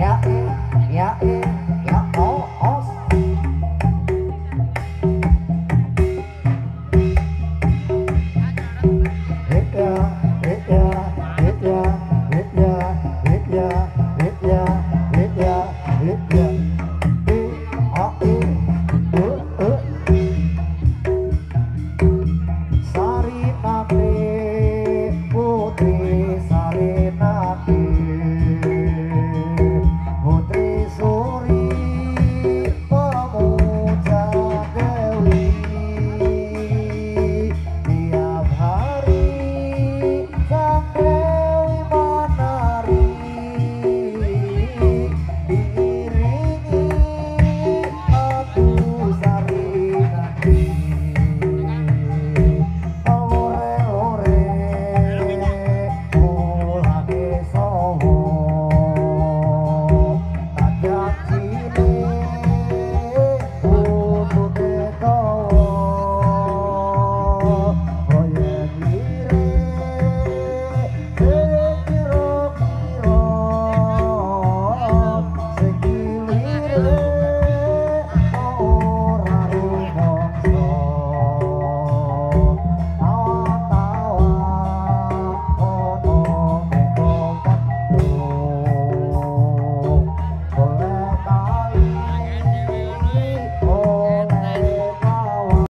yeah, yeah.